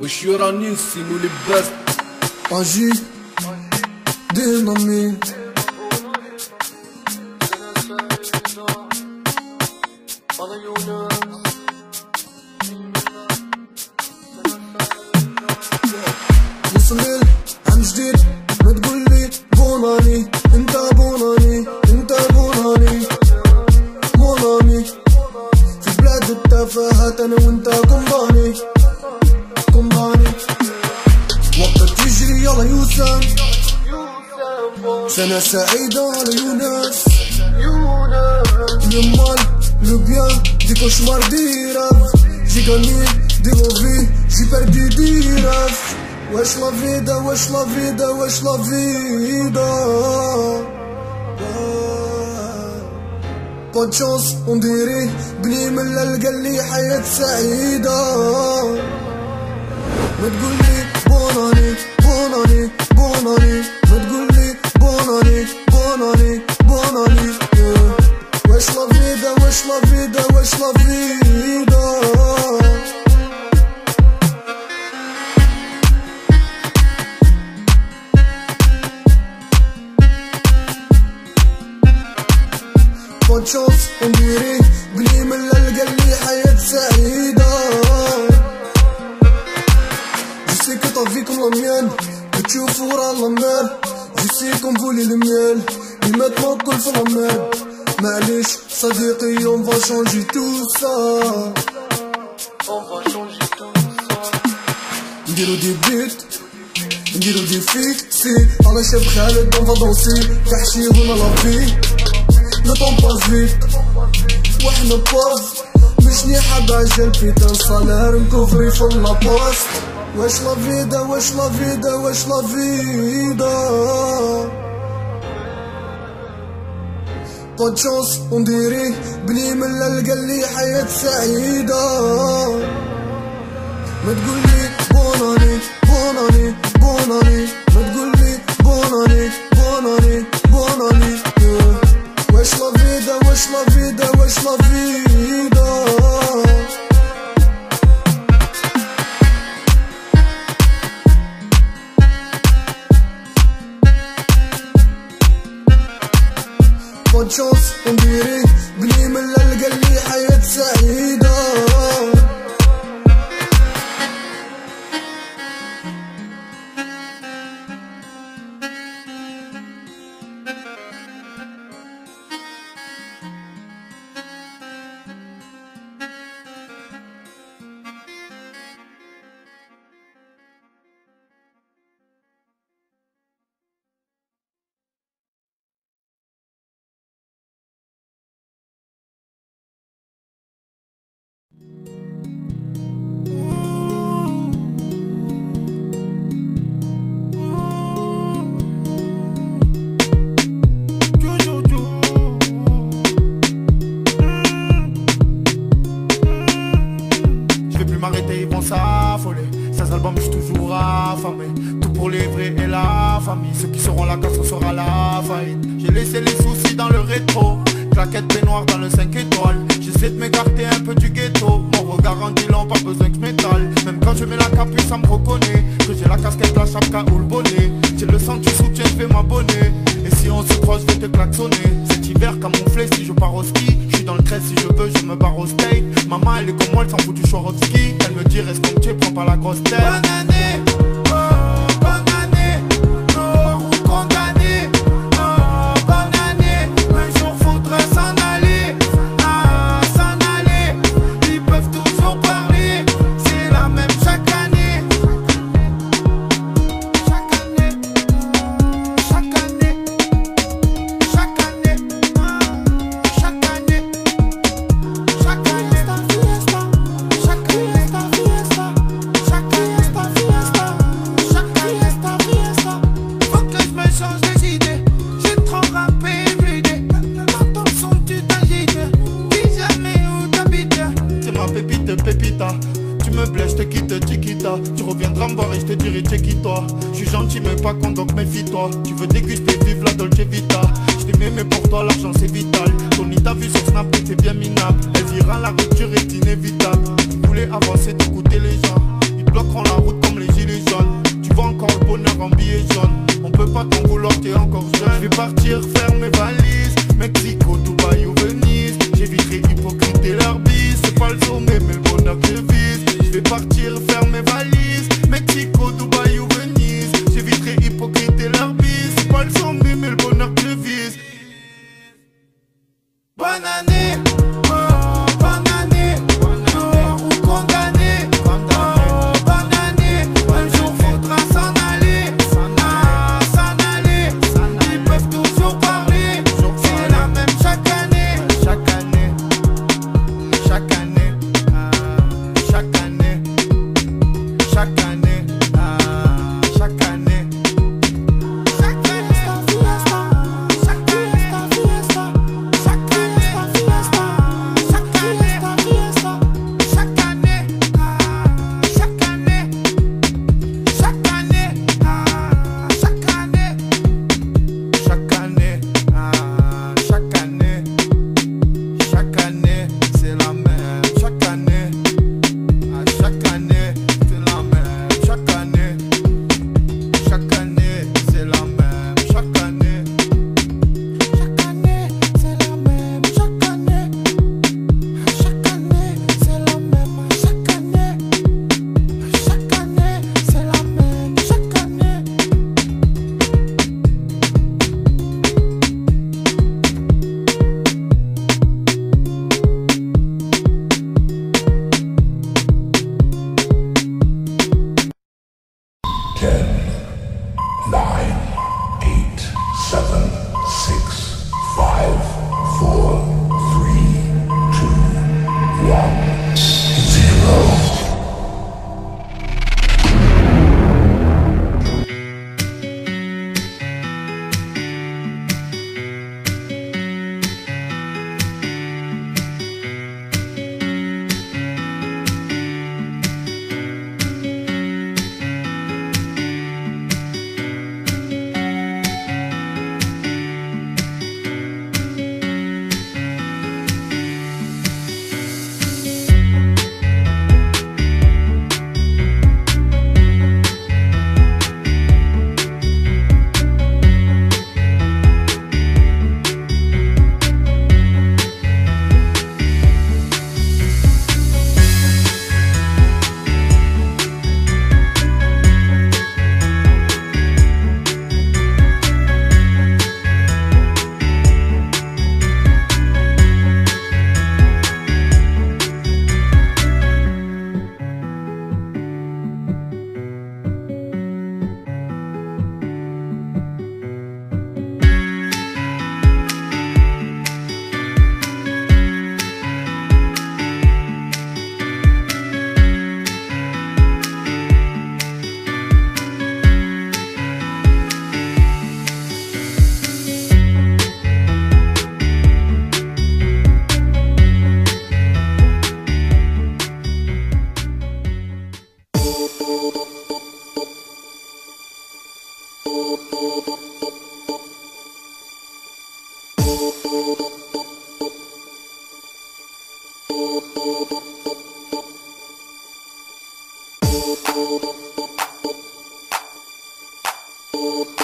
وش يورانيسيم ولباس Agi Dynami des cauchemars, des rêves J'ai gagné des mauvais, j'ai perdu des rêves Wesh la vida, wesh la vida, wesh la vida Pas de chance, on dirait بني من القلي حياة سعيدة ما تقولي بوناني بوناني بوناني ما تقولي بوناني بوناني بوناني. واش لا فيدا واش لا فيدا واشرب لي خد شوف ونديريه بلي من القلي حياة سعيدة جسيكو طفيكم لميان بتشوفوا ورا لميان جسيكم فولي الميال يمات موكل في لميان Je sais qu'on voulait le miel Et maintenant qu'on fait la merde معليش صديقي on va changer tout ça On va changer tout ça نديرو دي بيت نديرو دي فيكسي على شاب خالد on va danser تحشي هنا لا في Le temps passe vite واحنا باز مش نحب عجل بيتان صالير نكوفري في لابوست واش لا فيدا واش لا فيدا واش لا Chance, on dirait بني من القلي حياة سعيدة. ما تقولي بوناني بوناني بوناني. ما تقولي بوناني بوناني بوناني. Claquette peignoir dans le 5 étoiles. J'essaie de m'écarter un peu du ghetto. Mon regard en disant pas besoin que je m'étale. Même quand je mets la capuche, ça me reconnaît. Que j'ai la casquette, la chapka ou le bonnet. J'ai le sang, tu soutiens, je vais m'abonner. Et si on se croise, je vais te klaxonner. Cet hiver, camouflé, si je pars au ski. Je suis dans le 13, si je veux, je me barre au skate. Maman, elle est comme moi, elle s'en fout du Swarovski. Elle me dit, reste comme prends pas la grosse tête.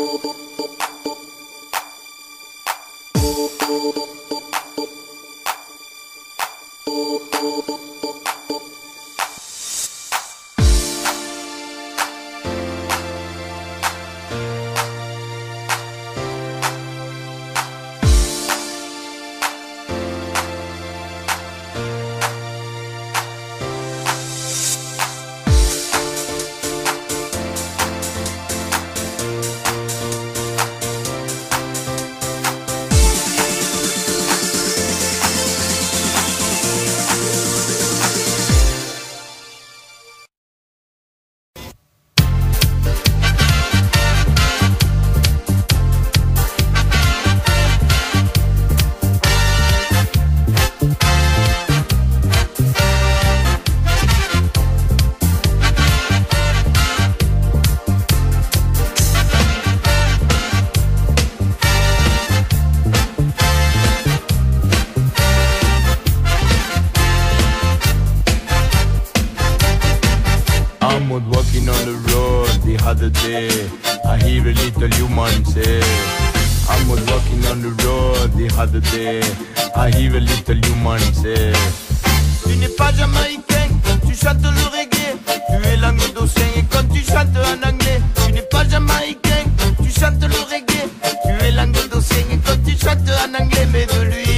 Thank you. Walking on the road the other day. I hear a little human say. Tu n'es pas jamaïcain, tu chantes le reggae. Tu es languedocien et quand tu chantes en anglais, tu n'es pas jamaïcain, tu chantes le reggae. Tu es languedocien et quand tu chantes en anglais, mais de l'huile.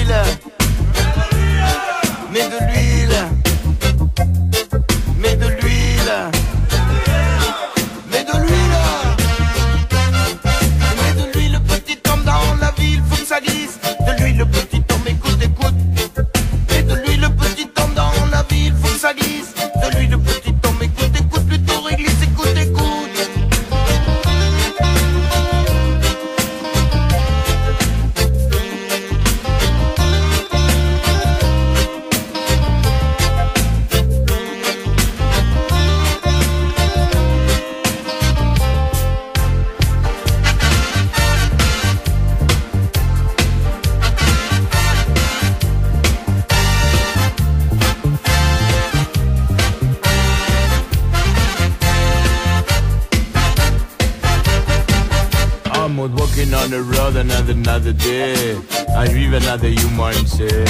Another another day. I hear another human say.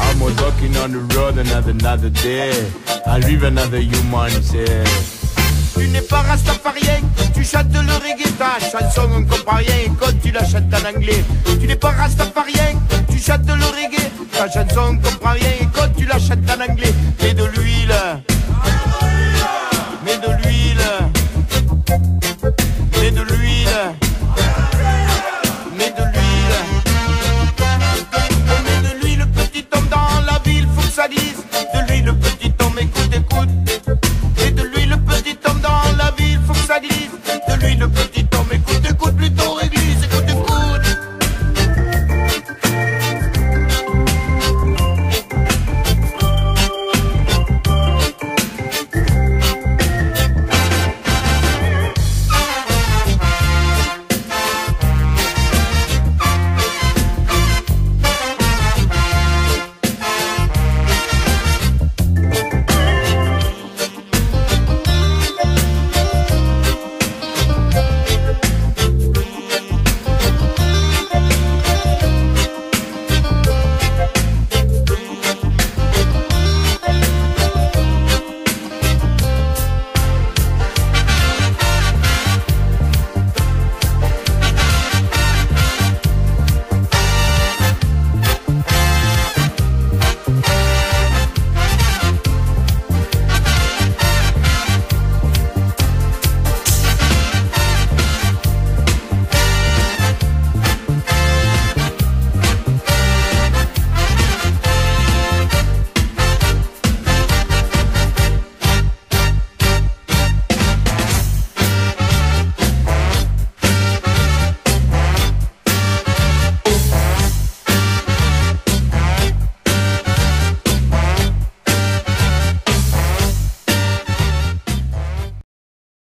I'm walking on the road another another day. I hear another human say. Tu n'es pas rastafarien, tu chantes le reggae, ta chanson on comprend rien et quand tu la chantes en anglais. Tu n'es pas rastafarien, tu chantes le reggae, ta chanson on comprend rien et quand tu la chantes en anglais. Mets de l'huile,